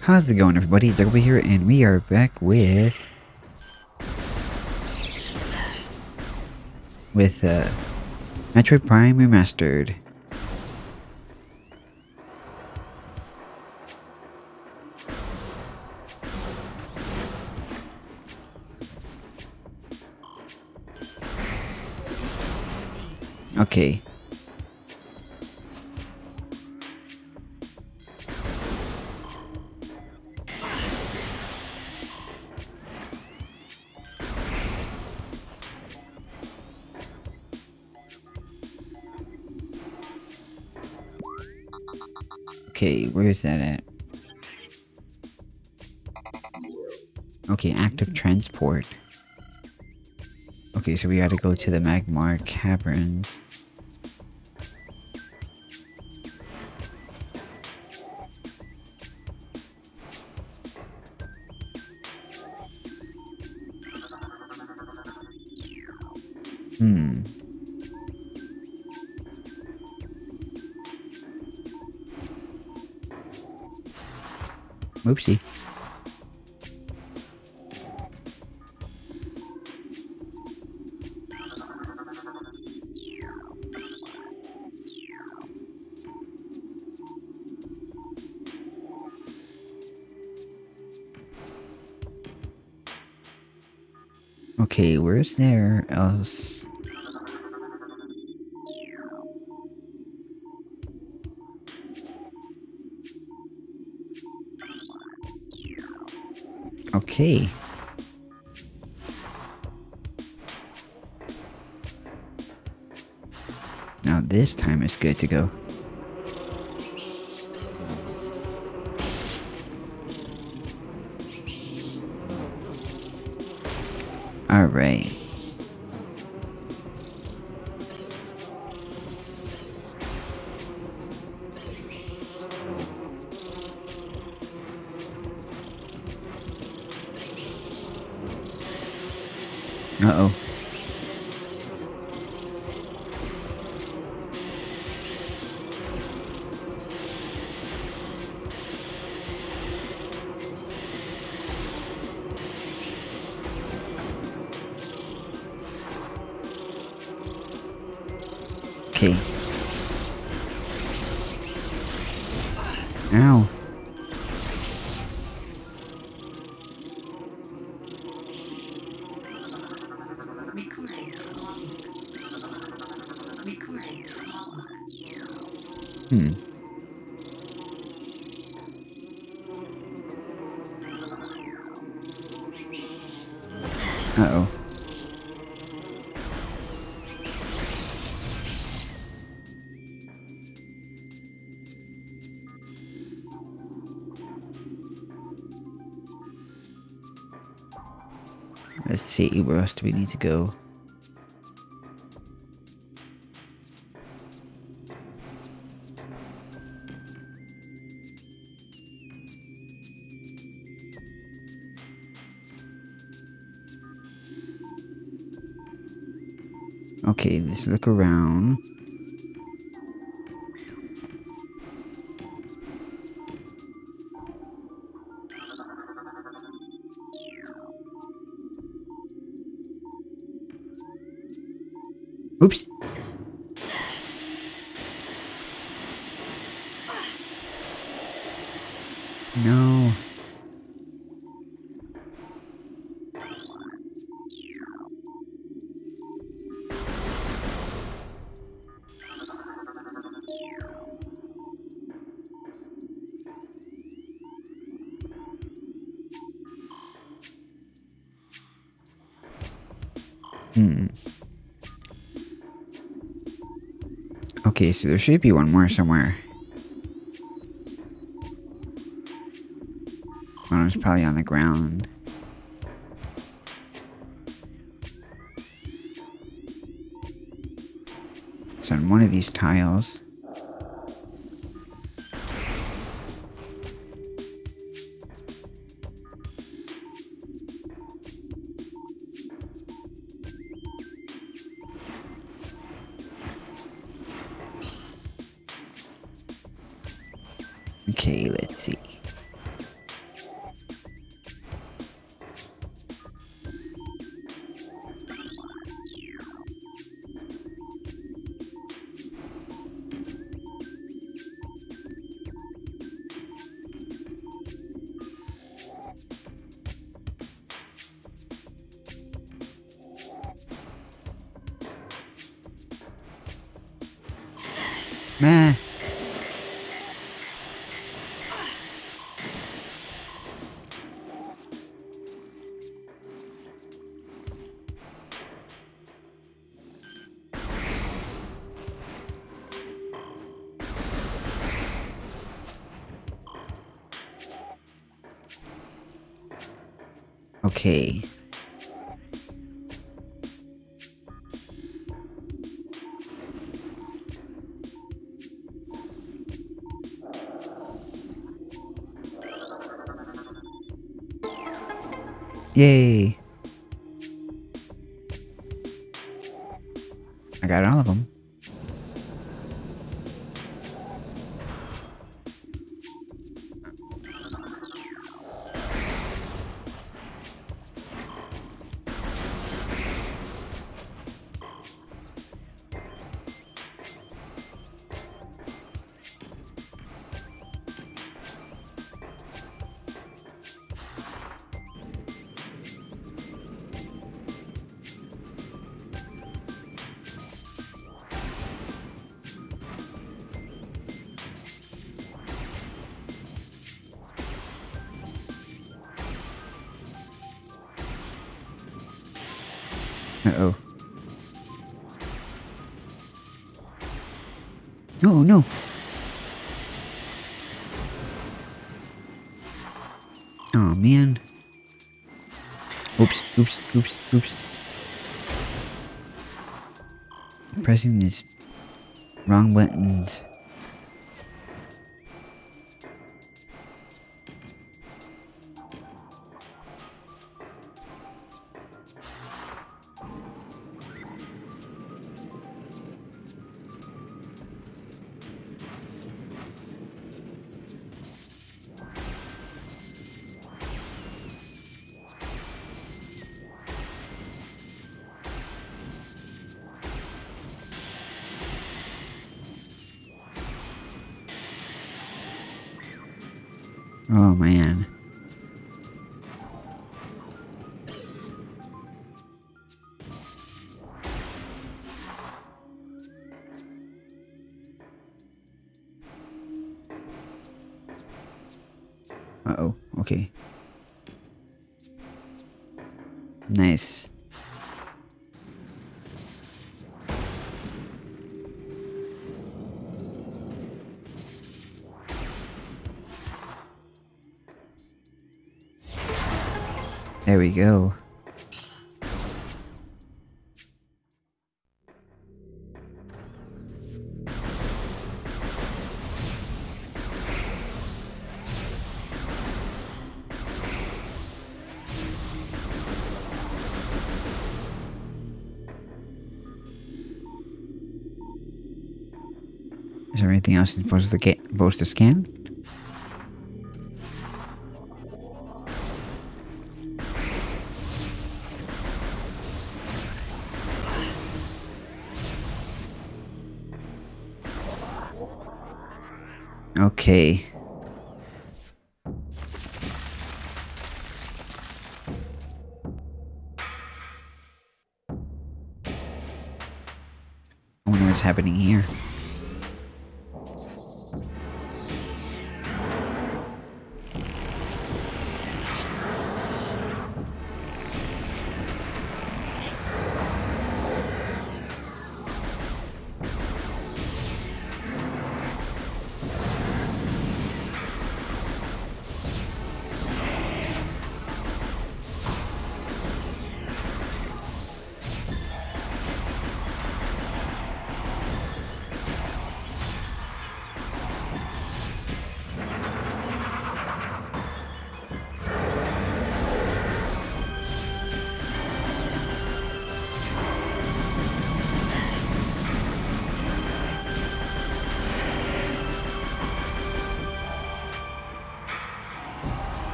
How's it going everybody? Jacoby here and we are back with with uh Metroid Prime Remastered. Okay. Okay, where is that at? Okay, active transport. Okay, so we gotta go to the Magmoor Caverns. Where's there else? Okay. Now this time it's good to go. Alright. Do we need to go? Okay, let's look around. So there should be one more somewhere. One was probably on the ground. It's on one of these tiles. Meh. Okay. Yay. No, no. Oh, man. Oops, oops, oops, oops. Pressing these wrong buttons. Go. Is there anything else I'm supposed to get supposed to scan? Okay. I wonder what's happening here.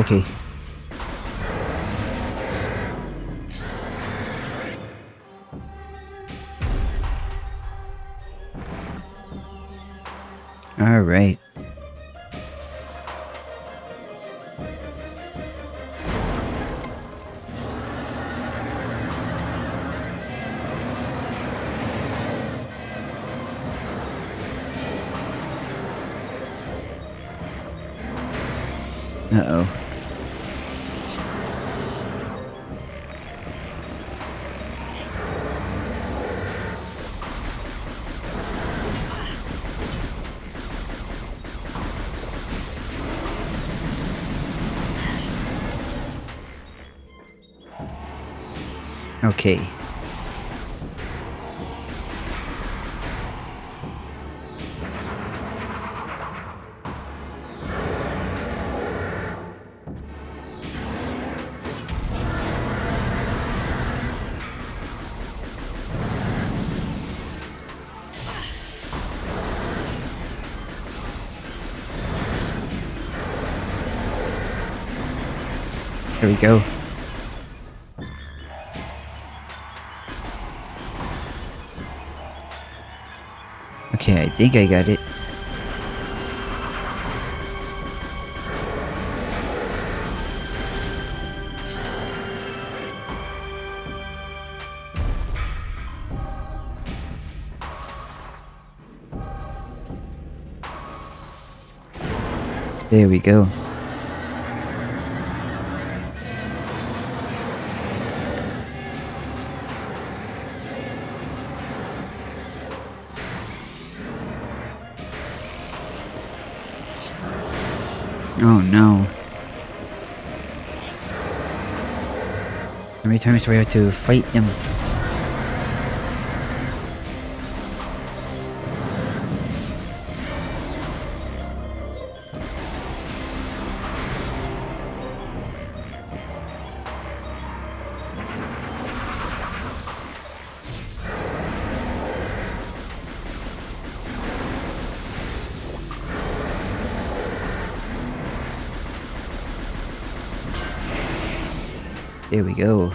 Okay. All right. Uh-oh. Okay. We go. Think I got it. There we go. Oh no. How times do we have to fight them? There we go.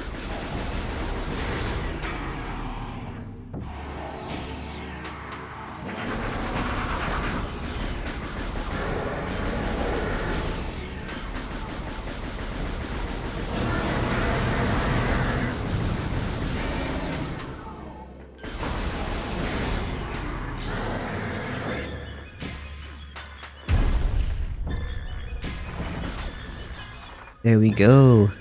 There we go.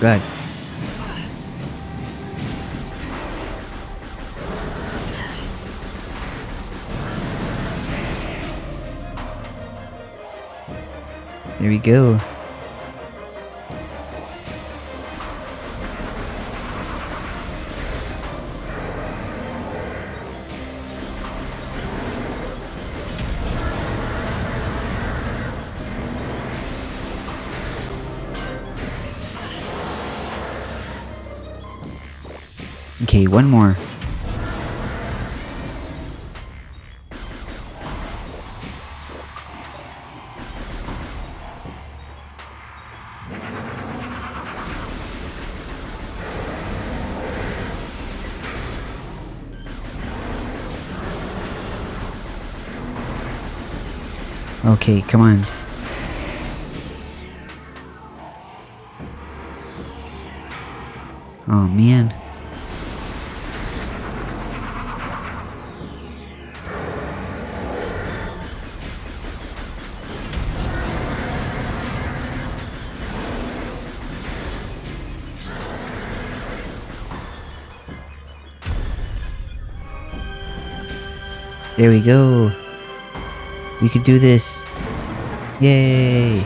God. There we go. Okay, one more. Okay, come on. Oh man. There we go. We could do this. Yay!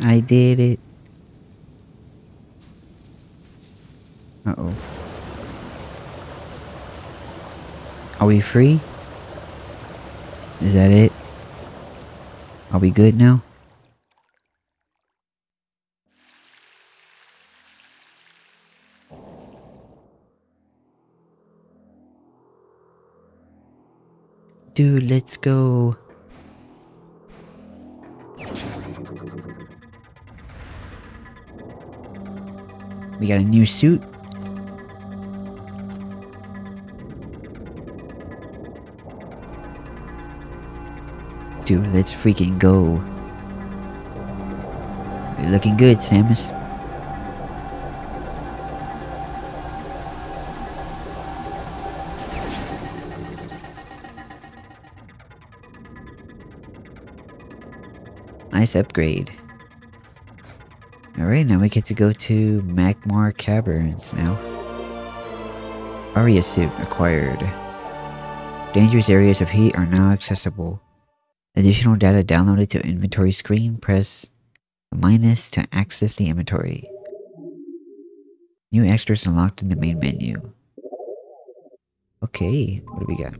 I did it. Uh-oh. Are we free? Is that it? Are we good now? Dude, let's go. We got a new suit. Dude, let's freaking go. You're looking good, Samus. Upgrade. Alright, now we get to go to Magmoor Caverns now. Varia suit acquired. Dangerous areas of heat are now accessible. Additional data downloaded to inventory screen. Press minus to access the inventory. New extras unlocked in the main menu. Okay, what do we got?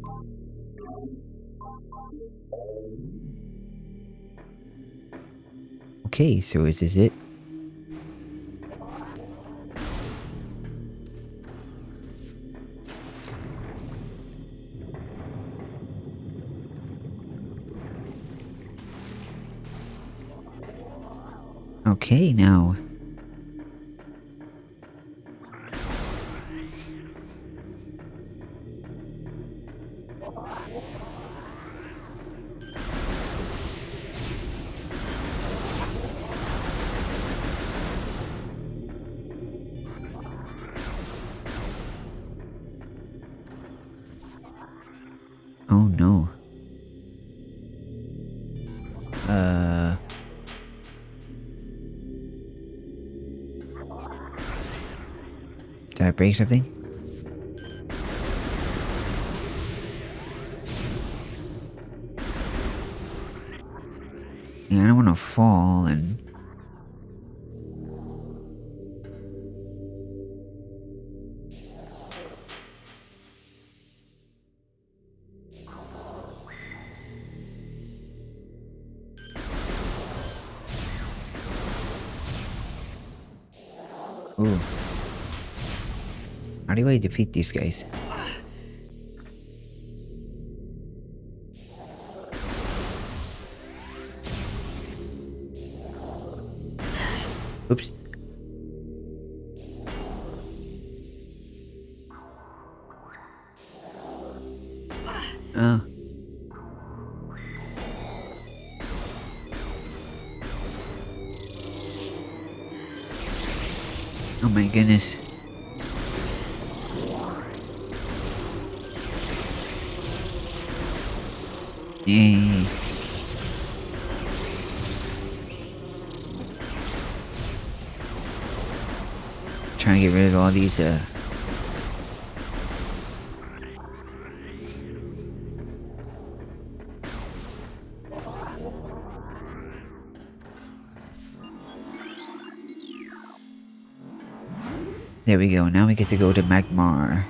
Okay, so is this it? Okay, now. Oh no. Uh. Did I break something? How do I defeat these guys? These, uh... There we go, now we get to go to Magmoor.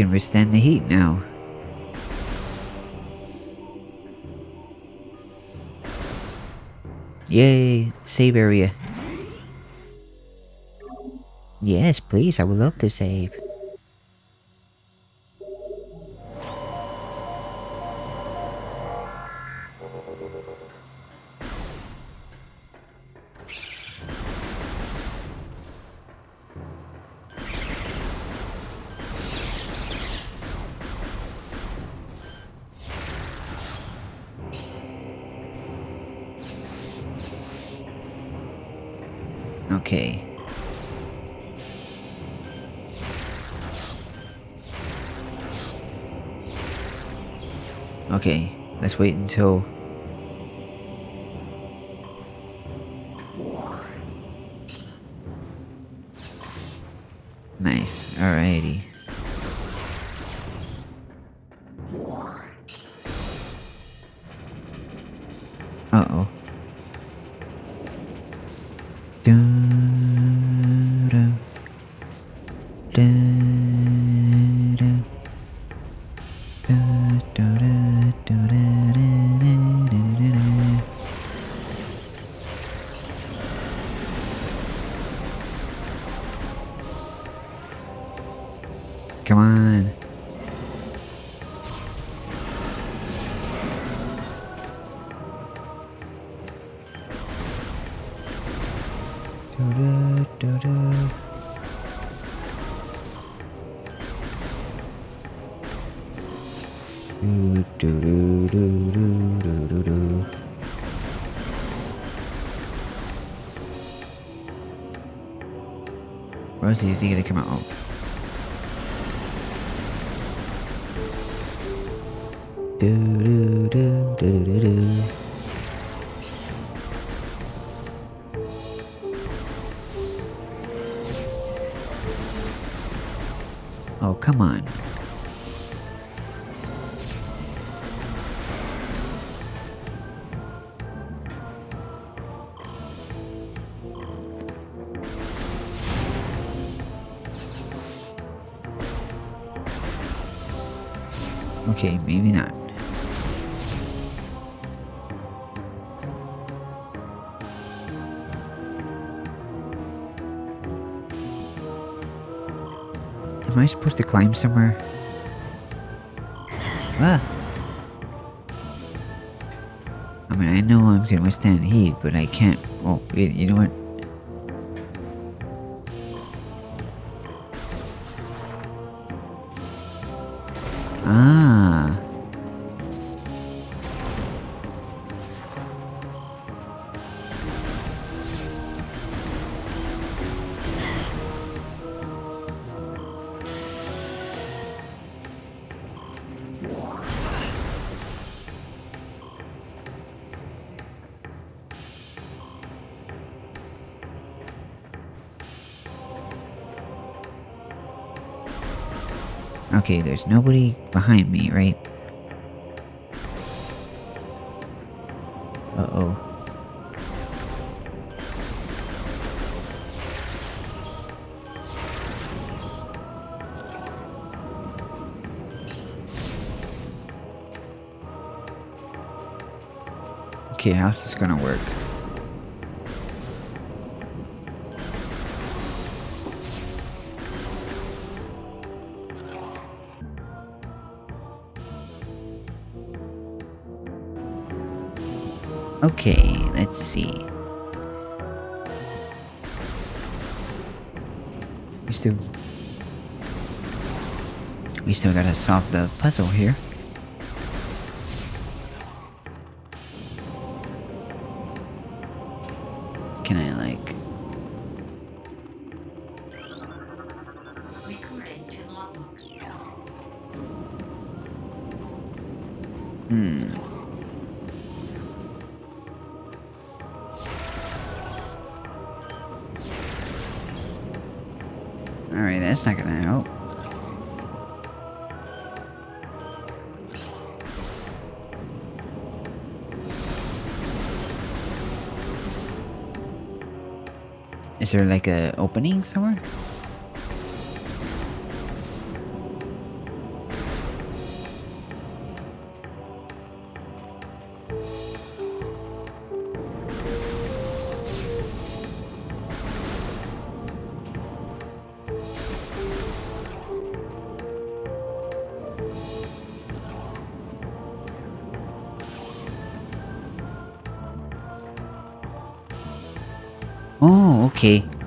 Can withstand the heat now. Yay, save area. Yes, please, I would love to save. Wait until. Nice. Alrighty. Okay, maybe not. Am I supposed to climb somewhere? Ah! I mean, I know I'm gonna withstand heat, but I can't. Oh, wait, you know what? Okay, there's nobody behind me, right? Uh oh. Okay, how's this gonna work? Okay, let's see. We still We still gotta solve the puzzle here. Can I like Is there like a opening somewhere?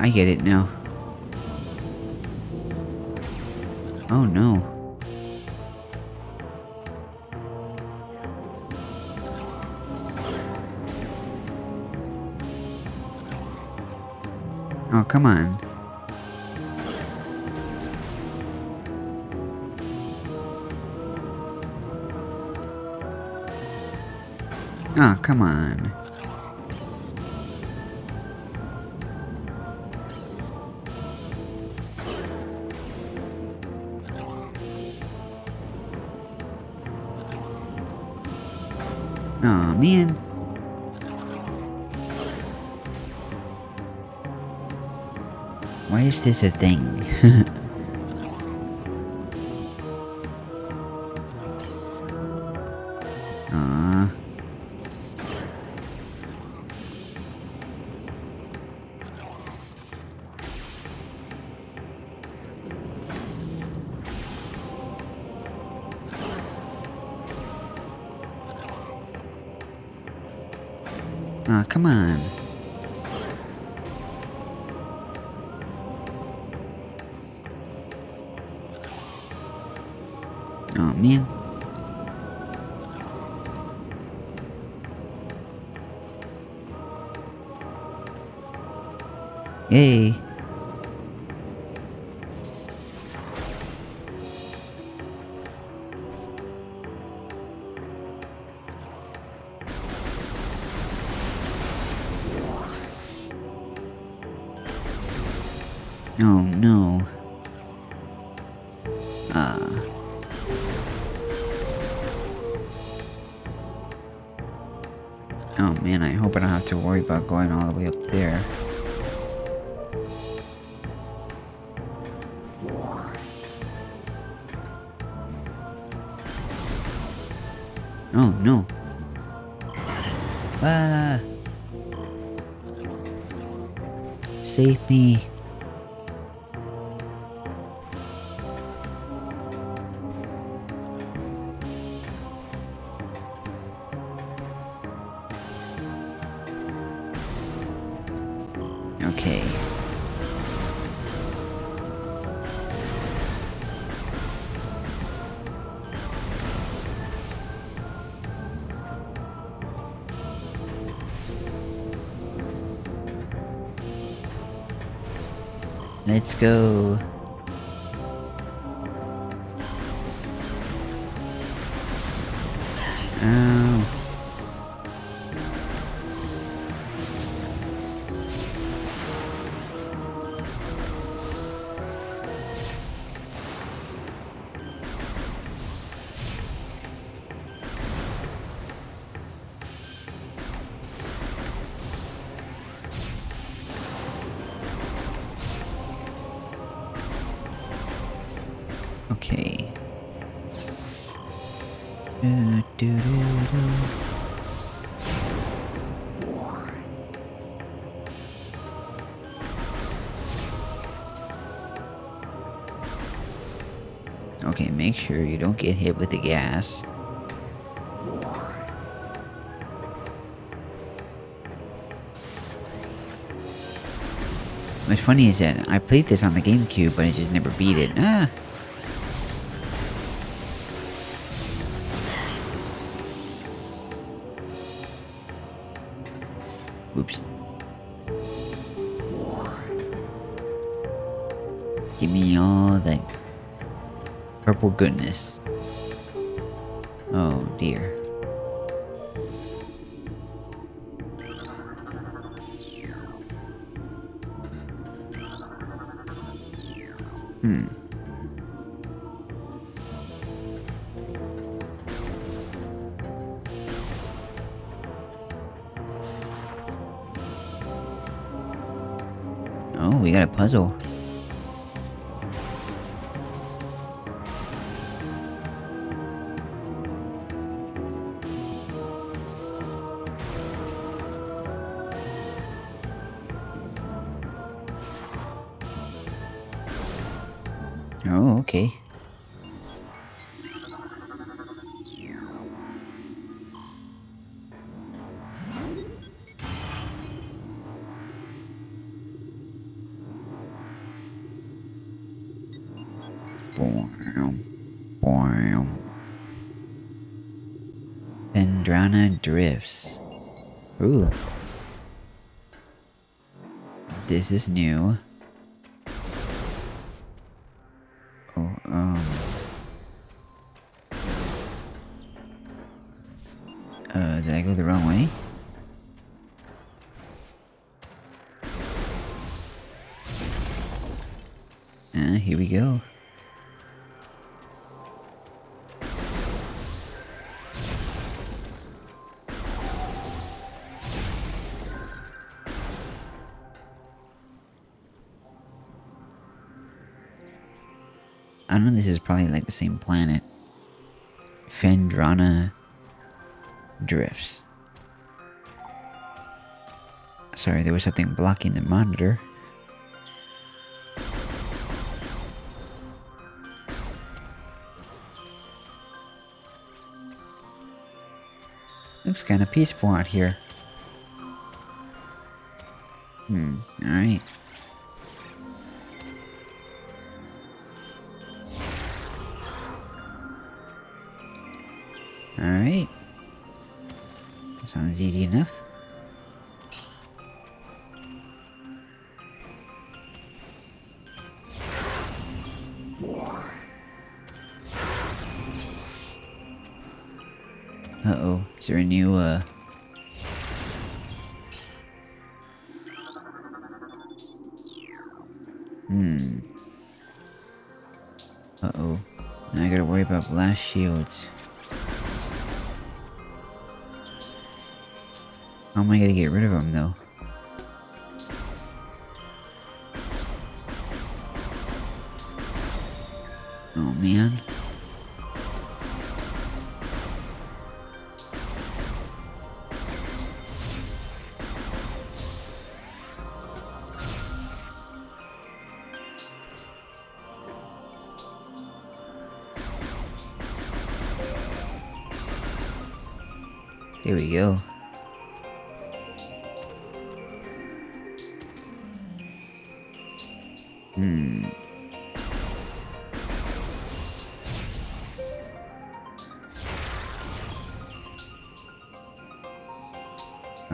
I get it now. Oh no. Oh, come on. Oh, come on. Oh man. Why is this a thing? Okay. Let's go. Get hit with the gas. What's funny is that I played this on the GameCube, but I just never beat it. Ah! Oops. Give me all that purple goodness. Oh dear. Hmm. Oh, we got a puzzle. This is new. Probably like the same planet. Phendrana drifts. Sorry, there was something blocking the monitor. Looks kind of peaceful out here. Hmm, alright. Alright. Sounds easy enough. Uh-oh. Is there a new, uh... Hmm. Uh-oh. Now I gotta worry about blast shields. How am I gonna get rid of them, though? Oh, man.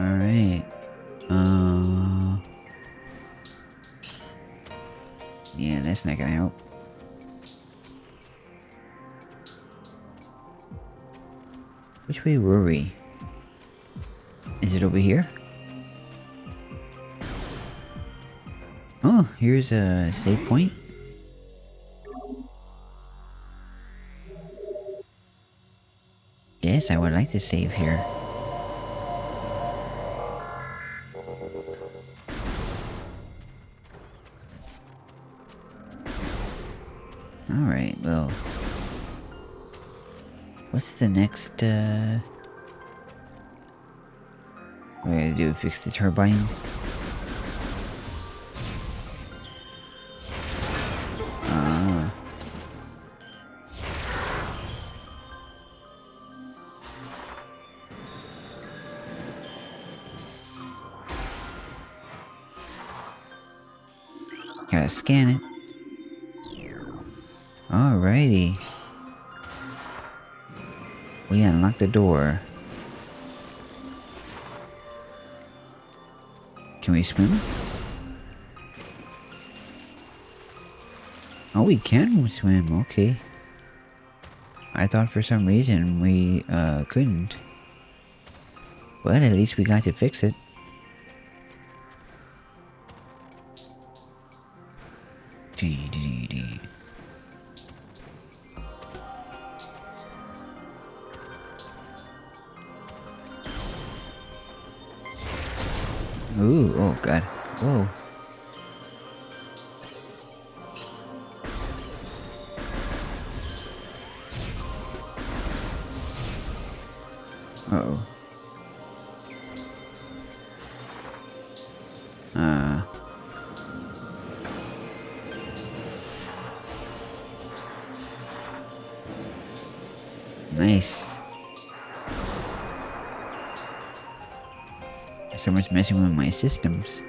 Alright. Uh... Yeah, that's not gonna help. Which way were we? Is it over here? Oh, here's a save point. Yes, I would like to save here. The next, uh... Gotta do? Fix the turbine? Ah. Gotta scan it. Alrighty. The door. Can we swim? Oh, we can swim, okay. I thought for some reason we uh, couldn't. But at least we got to fix it. Dee, dee, Ooh, oh god. Whoa. Someone's messing with my systems.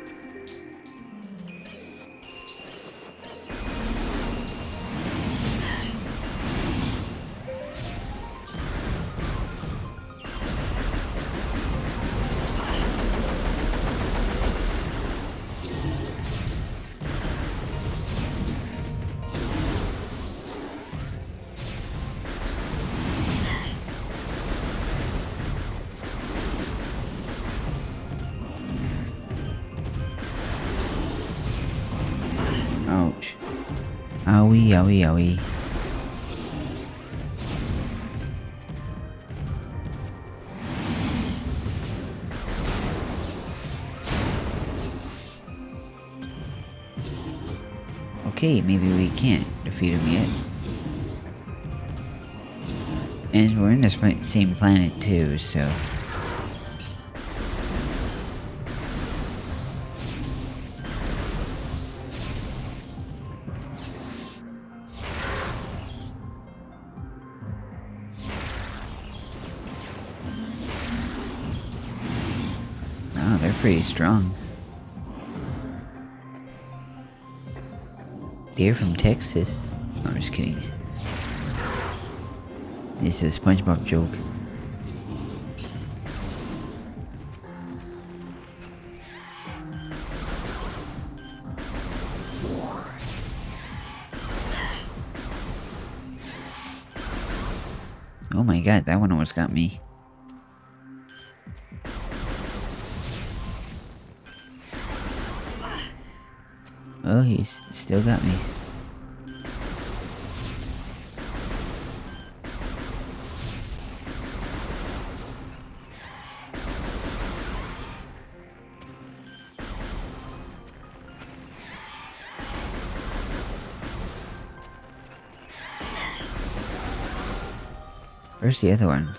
Okay, maybe we can't defeat him yet. And we're in this same planet too, so... Oh, they're pretty strong. They're from Texas. No, I'm just kidding. This is a SpongeBob joke. Oh my god, that one almost got me. Oh, he's still got me. Where's the other one?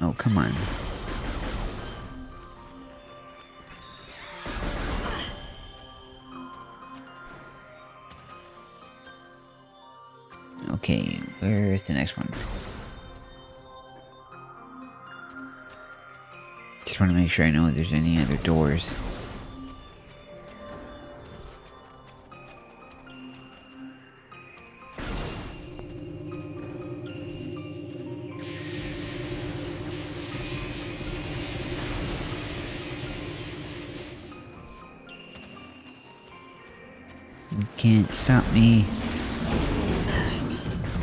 Oh, come on. Just want to make sure I know if there's any other doors. You can't stop me.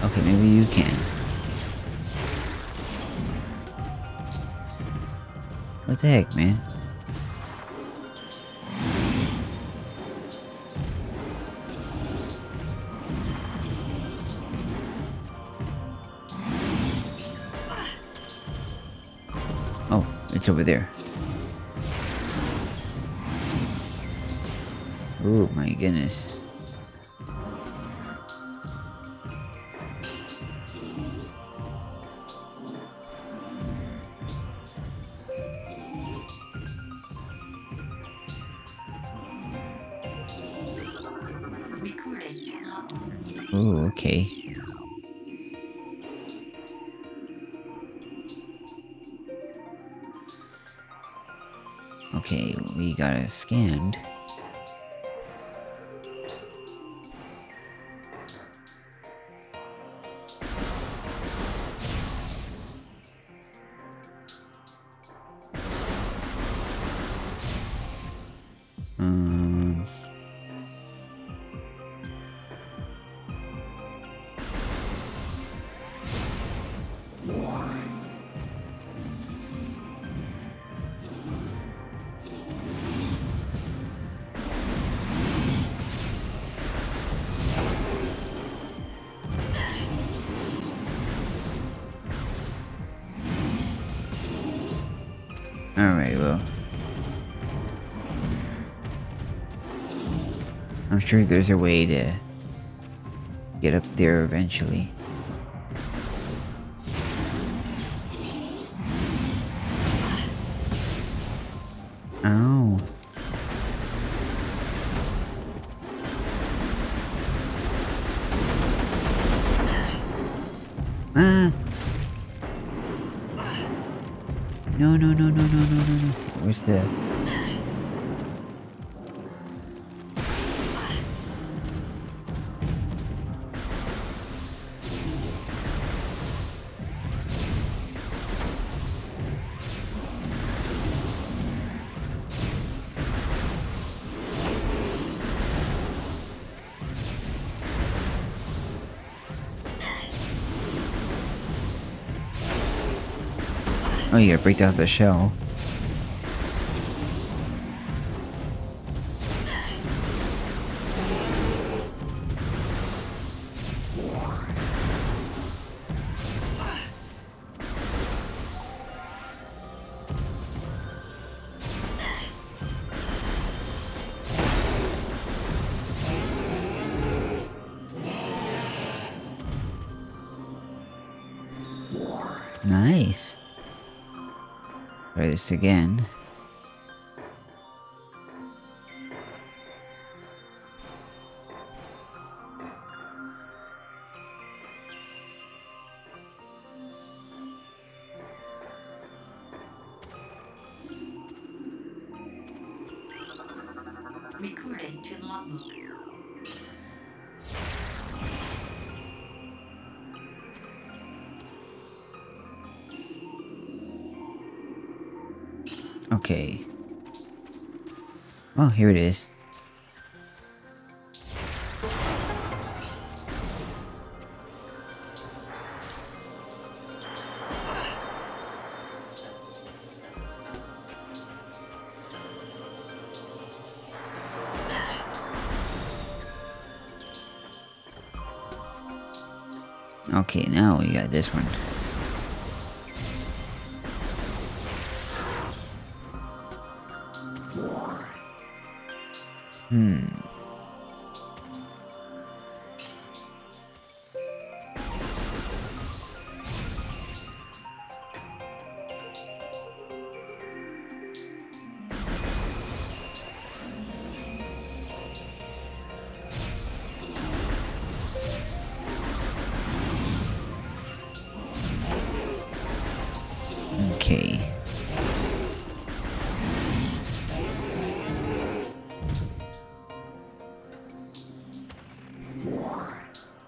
Okay, maybe you can. What the heck, man? Oh, it's over there. Oh my goodness. Scanned. Alright, well. I'm sure there's a way to get up there eventually. You gotta break down the shell. Again. Recording to logbook. Okay. Oh, here it is.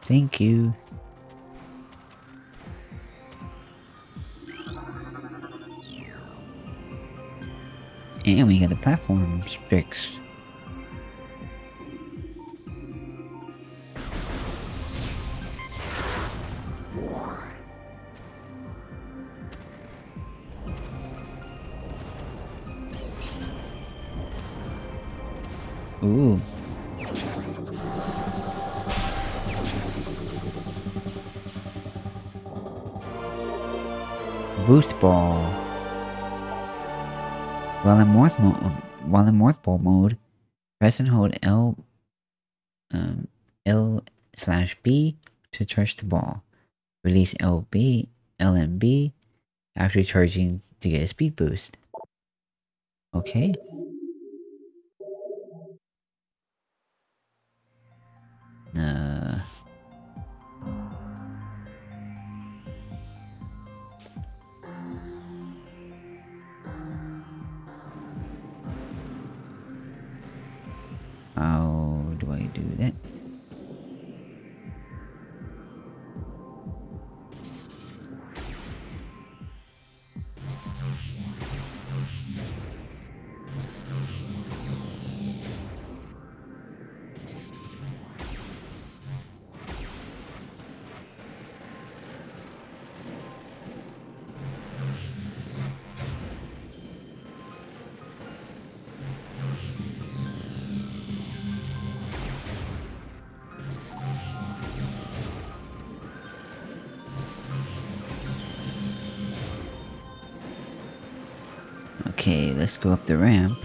Thank you. And we got the platforms fixed. Ooh. Boost ball. While in morph while in morph ball mode, press and hold L, um, L slash B to charge the ball. Release LB, LMB after charging to get a speed boost. Okay. Uh. Let's go up the ramp.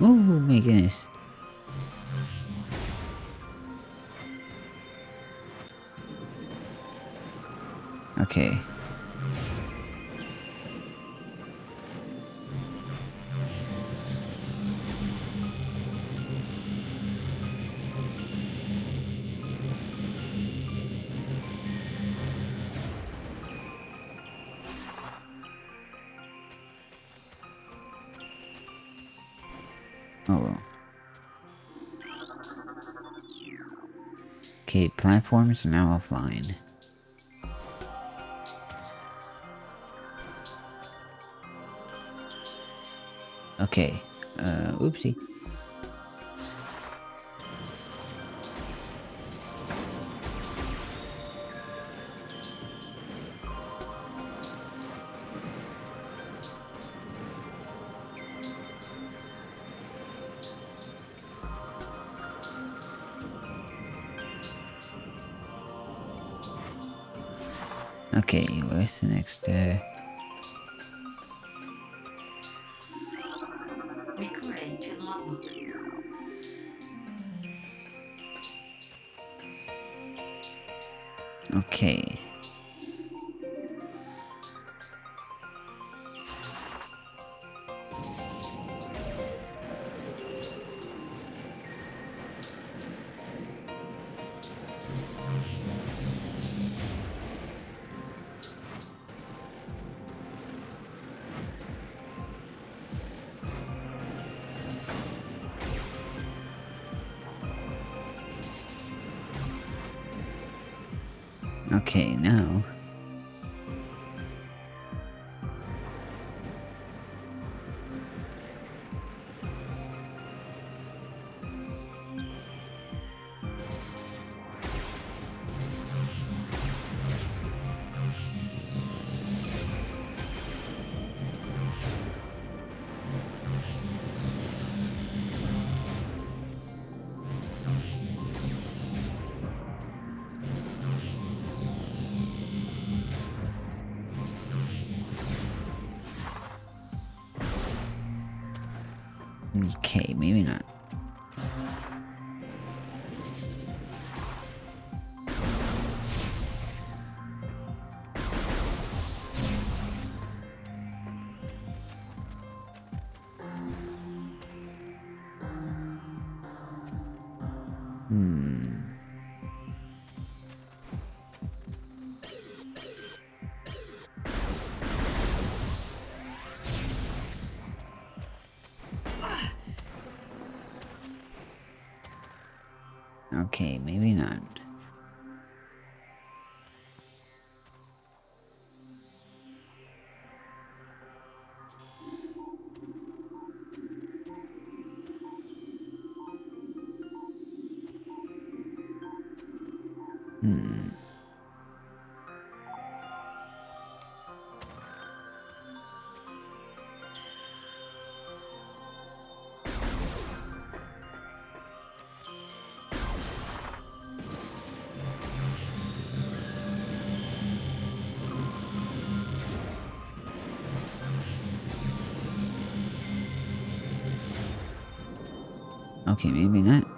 Oh my goodness. Okay. Okay, platforms now offline. Okay, uh, oopsie. Okay, now. Okay, maybe not.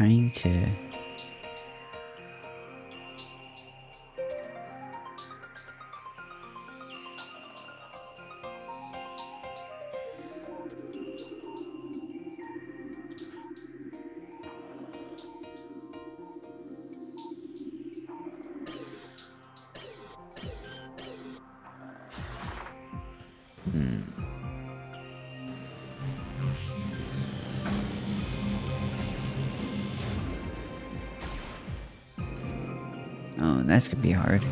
Trying to. Hmm. That's gonna be hard.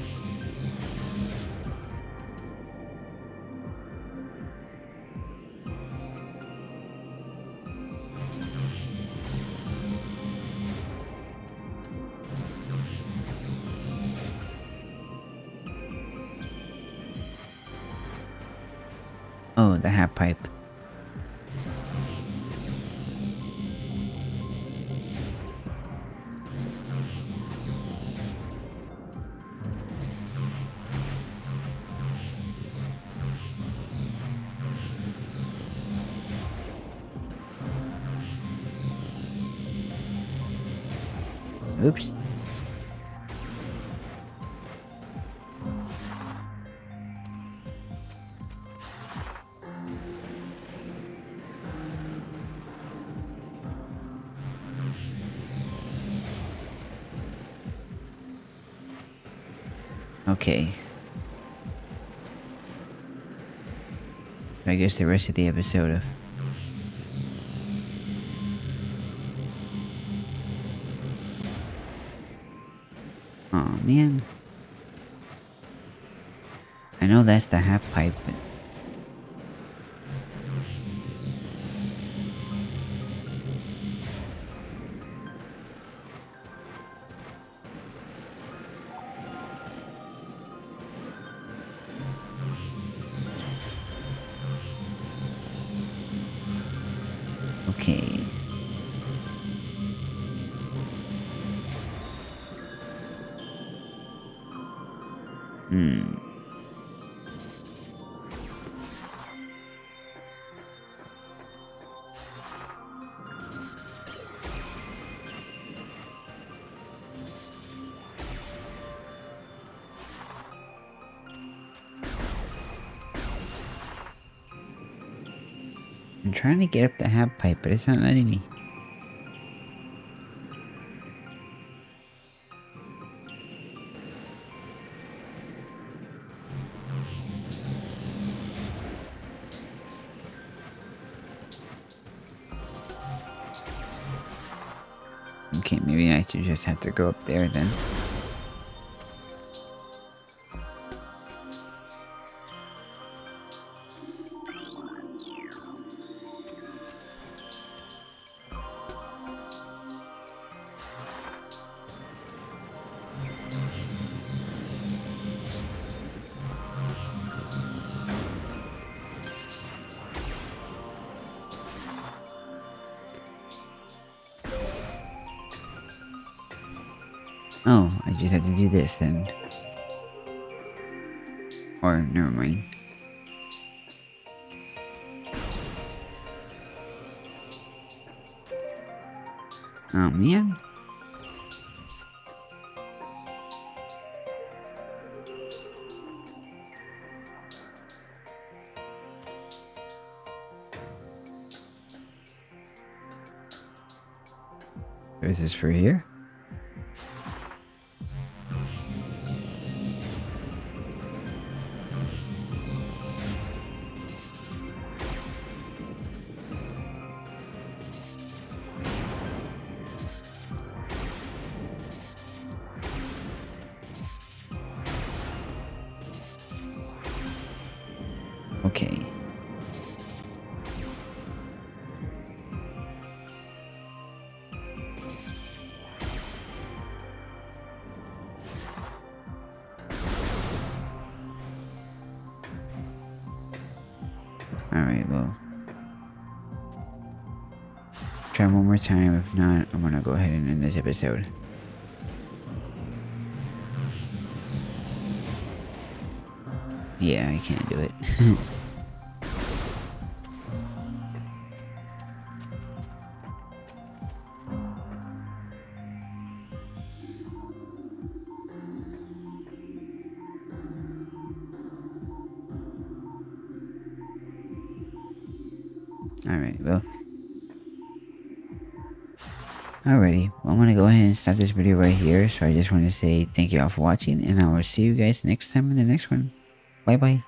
Guess the rest of the episode of Oh man. I know that's the half pipe, but trying to get up the half pipe, but it's not letting me. Okay, maybe I should just have to go up there then. Do this then. Or, never mind. Oh man. Is this for here? Time. If not, I'm gonna go ahead and end this episode. Yeah, I can't do it. this video right here. So I just want to say thank you all for watching, and I will see you guys next time in the next one. Bye bye.